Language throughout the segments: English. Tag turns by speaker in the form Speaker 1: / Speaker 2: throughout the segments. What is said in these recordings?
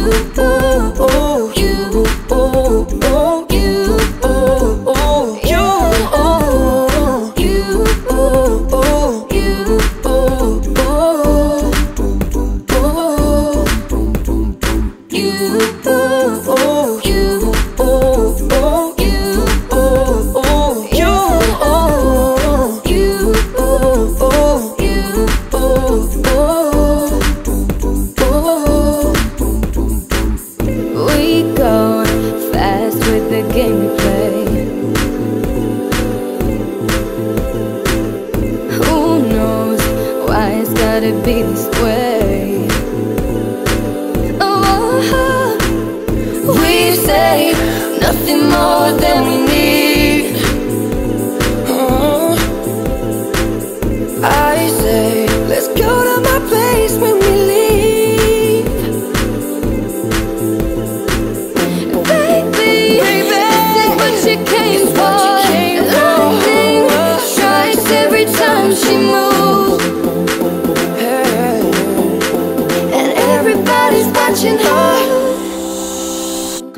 Speaker 1: with game we play. Who knows why it's gotta be this way?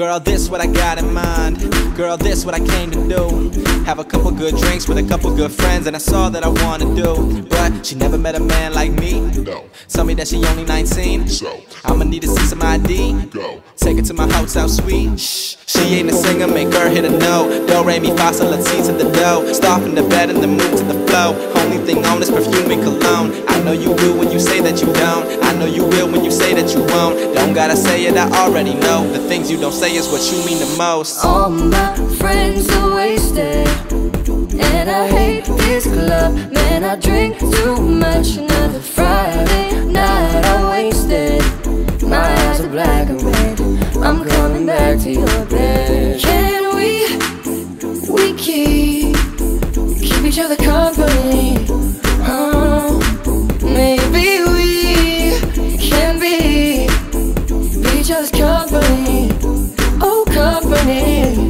Speaker 2: Girl, this what I got in mind. Girl, this what I came to do. Have a couple good drinks with a couple good friends, and I saw that I wanna do. But she never met a man like me. No. Tell me that she only 19. So I'ma need to see some ID. Go. Take her to my hotel suite. Shh. She ain't a singer, make her hit a note. Do re mi fa sol la ti to the dough. Start from the bed and then move to the flow. Only thing on is perfume and cologne. I know you will when you say that you don't. I know you will when you say that you won't. Don't gotta say it, I already know. The things you don't say is what you mean the most.
Speaker 1: All my friends are wasted. And I hate this club, man, I drink too much Another Friday
Speaker 3: company, oh company.